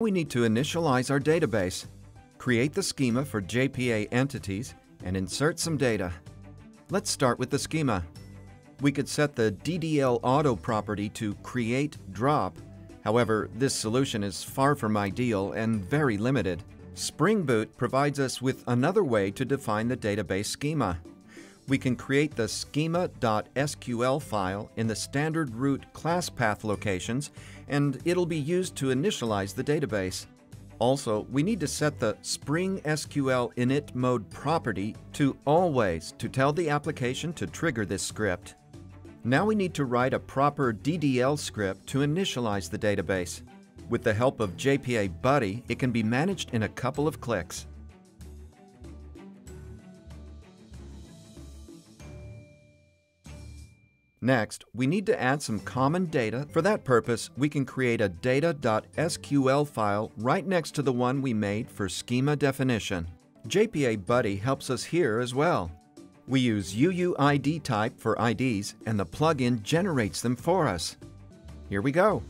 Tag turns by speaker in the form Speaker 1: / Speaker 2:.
Speaker 1: We need to initialize our database, create the schema for JPA entities, and insert some data. Let's start with the schema. We could set the DDL auto property to create drop. However, this solution is far from ideal and very limited. Spring Boot provides us with another way to define the database schema. We can create the schema.sql file in the standard root class path locations, and it'll be used to initialize the database. Also, we need to set the Spring SQL init mode property to always to tell the application to trigger this script. Now we need to write a proper DDL script to initialize the database. With the help of JPA Buddy, it can be managed in a couple of clicks. Next, we need to add some common data. For that purpose, we can create a data.sql file right next to the one we made for schema definition. JPA Buddy helps us here as well. We use UUID type for IDs and the plugin generates them for us. Here we go.